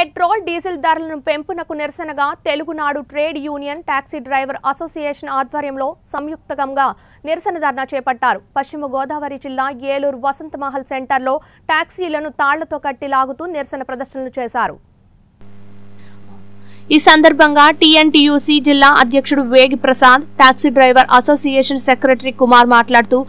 Petrol diesel ధరలను పెంపునకు నిరసనగా Telugunadu trade union taxi driver association ఆధ్వర్యంలో సంయుక్తంగా నిరసన ధర్నా చేపట్టారు. పశ్చిమ గోదావరి జిల్లా ఏలూరు వసంతమహల్ సెంటర్లో టాక్సీలను తాళ్ళతో కట్టి లాగుతూ నిరసన ప్రదర్శనలు చేశారు. ఈ సందర్భంగా టీఎన్టీయూసీ జిల్లా అధ్యక్షుడు Vegi Prasad taxi driver association secretary Kumar మాట్లాడుతూ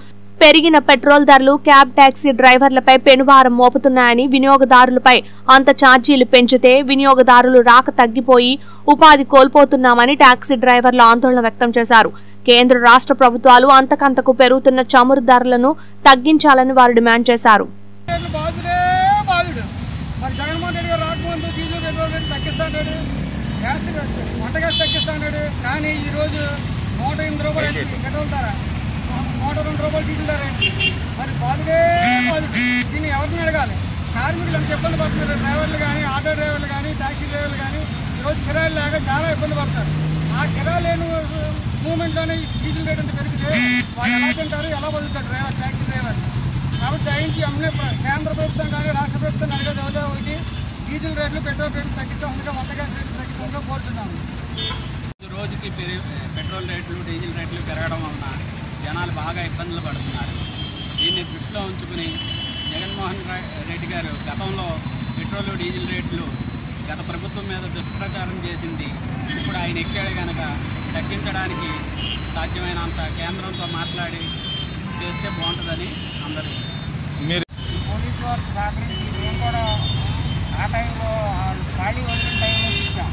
పెరిగిన పెట్రోల్ ధరలు క్యాబ్ టాక్సీ డ్రైవర్లపై పెనుభారం మోపుతున్నాయని వినియోగదారులపై అంత ఛార్జీలు పెంచితే వినియోగదారులు రాక తగ్గిపోయి ఉపాధి కోల్పోతున్నామని టాక్సీ డ్రైవర్లు ఆందోళన వ్యక్తం చేశారు. కేంద్ర రాష్ట్ర ప్రభుత్వాలు అంతకంతకు పెరుగుతున్న చమురు ధరలను తగ్గించాలని వారు డిమాండ్ చేశారు. కానీ నూట ఎనిమిది రూపాయలు పెట్రోల్ ధర. నూట రెండు రూపాయలు డీజిల్ మరి బాధుడే దీన్ని ఎవరిని అడగాలి? కార్మికులు ఎంత ఇబ్బంది పడుతున్నారు? డ్రైవర్లు కానీ ఆటో డ్రైవర్లు కానీ టాక్సీ డ్రైవర్లు కానీ ఈరోజు కిరాయిలు లేక చాలా ఇబ్బంది పడతారు. ఆ కిరాయి లేని మూమెంట్లోనే డీజిల్ రేట్ అంత పెరిగితే వాళ్ళు ఎలా తింటారు ఎలా బతుకుతారు డ్రైవర్ టాక్సీ డ్రైవర్? కాబట్టి టైంకి అమ్మే కేంద్ర ప్రభుత్వం కానీ రాష్ట్ర ప్రభుత్వం అడిగేది ఒకటే ఒకటి డీజిల్ రేట్లు పెట్రోల్ రేట్లు తగ్గిస్తాం అందుకే వంట గ్యాస్ రేట్లు తగ్గిస్తాం కోరుతున్నాము. రోజుకి పెట్రోల్ రేట్లు డీజిల్ రేట్లు పెరగడం వలన జనాలు బాగా ఇబ్బందులు పడుతున్నారు. దీన్ని దృష్టిలో ఉంచుకుని జగన్మోహన్ రెడ్డి గారు గతంలో పెట్రోల్ డీజిల్ రేట్లు గత ప్రభుత్వం మీద దుష్ప్రచారం చేసింది. ఇప్పుడు ఆయన ఎక్కాడు కనుక తగ్గించడానికి సాధ్యమైనంత కేంద్రంతో మాట్లాడి చేస్తే బాగుంటుందని అందరూ పోలీసు వారు సహకరించి మేము కూడా ఆ టైంలో ఆ ఖాళీ వదిలిన టైంలో ఇచ్చాం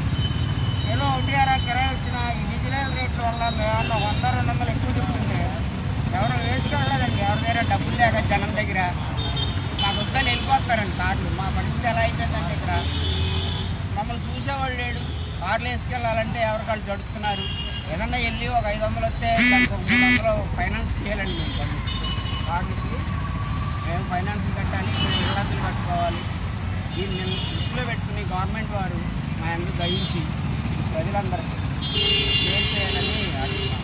ఏదో ఒకటి అరా కిరాయి వచ్చిన ఈ డీజిల్ రేట్ల వల్ల మేమన్నా వంద రెండు వందలు ఎక్కువ చెప్తుంటే అవసరం లేదండి ఎవరి దగ్గర డబ్బులు లేక జనం దగ్గర మాకు వద్దని వెళ్ళిపోతారండి కార్లు. మా పరిస్థితి ఎలా అయిపోయిందంటే ఇక్కడ మమ్మల్ని చూసేవాళ్ళు లేడు. కార్లు వేసుకెళ్ళాలంటే ఎవరికాళ్ళు జడుతున్నారు? ఏదన్నా వెళ్ళి ఒక ఐదు వందలు వస్తే ఒక మూడు వందలు ఫైనాన్స్ చేయాలండి మేము కార్లకి మేము ఫైనాన్స్ కట్టాలి మేము ఇళ్ళందులు కట్టుకోవాలి. దీన్ని దృష్టిలో పెట్టుకుని గవర్నమెంట్ వారు మా అందరూ దయించి ప్రజలందరికీ ఏం చేయాలని అడుగుతున్నాను